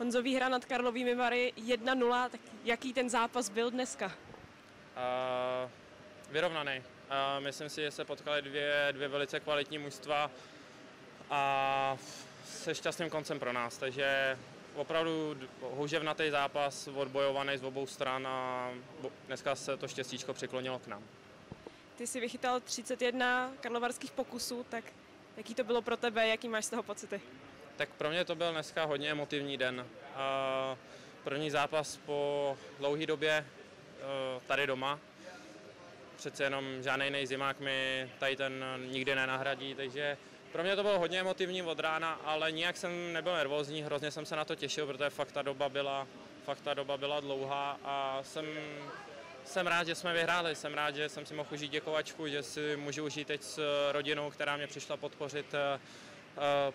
Honzo, výhra nad Karlovými Vary 1-0, tak jaký ten zápas byl dneska? Uh, vyrovnaný. Uh, myslím si, že se potkali dvě, dvě velice kvalitní mužstva a se šťastným koncem pro nás, takže opravdu houževnatý zápas, odbojovaný z obou stran a dneska se to štěstíčko přiklonilo k nám. Ty jsi vychytal 31 karlovarských pokusů, tak jaký to bylo pro tebe, jaký máš z toho pocity? Tak pro mě to byl dneska hodně emotivní den. První zápas po dlouhé době e, tady doma. Přece jenom žádný jiný zimák mi tady ten nikdy nenahradí, takže pro mě to bylo hodně emotivní od rána, ale nijak jsem nebyl nervózní, hrozně jsem se na to těšil, protože fakt ta doba byla, fakt ta doba byla dlouhá a jsem, jsem rád, že jsme vyhráli, jsem rád, že jsem si mohl užít děkovačku, že si můžu užít teď s rodinou, která mě přišla podpořit eh, eh,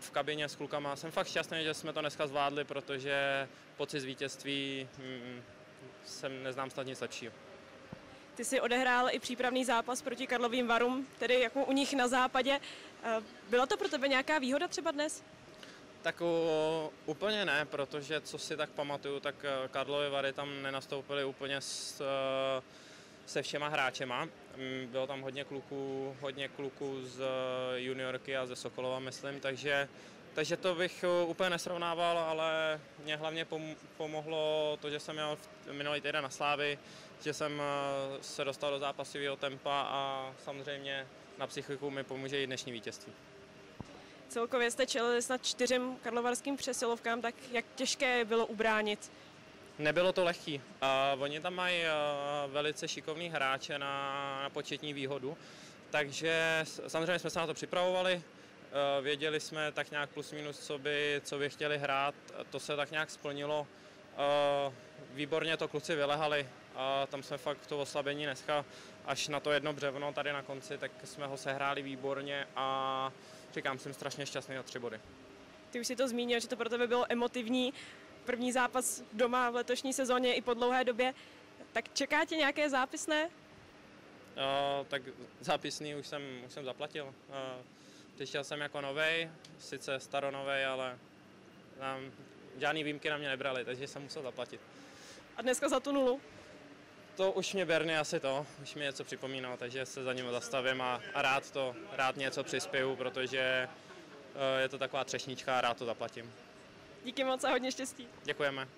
v kabině s klukama. Jsem fakt šťastný, že jsme to dneska zvládli, protože pocit z vítězství mm, jsem neznám snad nic lepšího. Ty jsi odehrál i přípravný zápas proti Karlovým Varům, tedy jako u nich na západě. Eh, byla to pro tebe nějaká výhoda třeba dnes? Tak uh, úplně ne, protože co si tak pamatuju, tak uh, Karlovy Vary tam nenastoupily úplně s, uh, se všema hráčema. Um, bylo tam hodně kluků, hodně kluků z juniorky a ze Sokolova, myslím, takže takže to bych úplně nesrovnával, ale mě hlavně pomohlo to, že jsem měl minulý týden na Slávy, že jsem se dostal do zápasového tempa a samozřejmě na psychiku mi pomůže i dnešní vítězství. Celkově jste čelili snad čtyřem karlovarským přesilovkám, tak jak těžké bylo ubránit? Nebylo to lehký. Uh, oni tam mají uh, velice šikovný hráče na, na početní výhodu, takže samozřejmě jsme se na to připravovali, uh, věděli jsme tak nějak plus minus, co by, co by chtěli hrát, to se tak nějak splnilo. Uh, výborně to kluci vylehali, a tam jsme fakt to oslabení dneska až na to jedno břevno tady na konci, tak jsme ho sehráli výborně a říkám, jsem strašně šťastný na tři body. Ty už si to zmínil, že to pro tebe bylo emotivní. První zápas doma v letošní sezóně i po dlouhé době. Tak čeká tě nějaké zápisné? Uh, tak zápisný už jsem, už jsem zaplatil. Uh, přišel jsem jako novej, sice staronovej, ale nám, žádný výjimky na mě nebrali, takže jsem musel zaplatit. A dneska za tu nulu? To už mě Berny asi to, už mi něco připomínal, takže se za ním zastavím a, a rád to, rád něco přispěju, protože uh, je to taková třešnička a rád to zaplatím. Díky moc a hodně štěstí. Děkujeme.